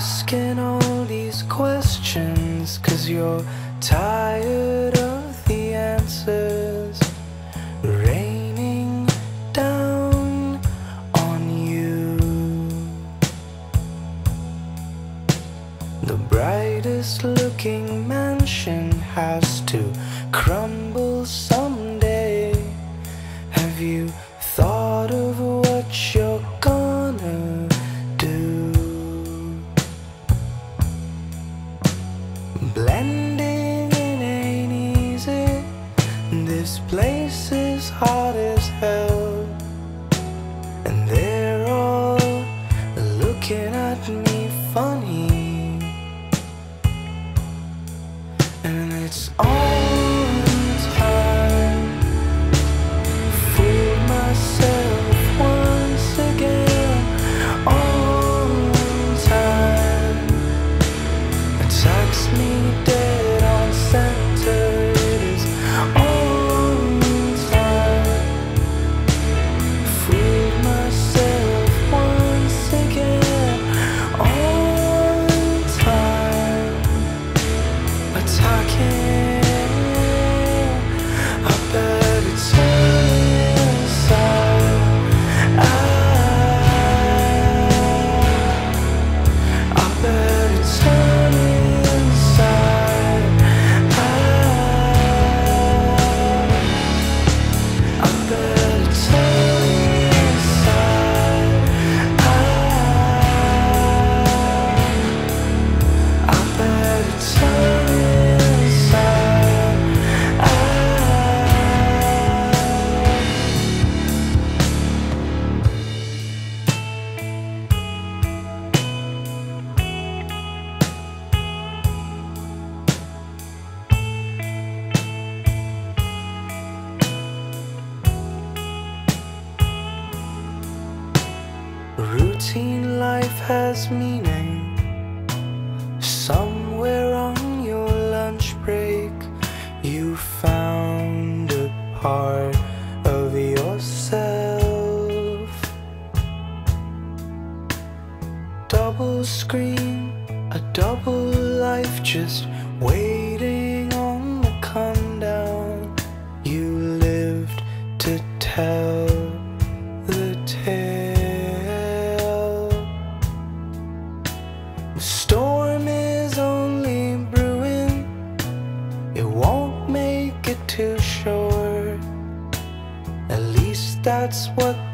asking all these questions Cause you're tired of the answers Raining down on you. The brightest looking mansion has to crumble someday. Have you Blending in ain't easy. This place is hot as hell. And they're all looking at me funny. And it's on Routine life has meaning. Somewhere on your lunch break, you found a part of yourself. Double screen, a double life just waiting on the come down. You lived to tell that's what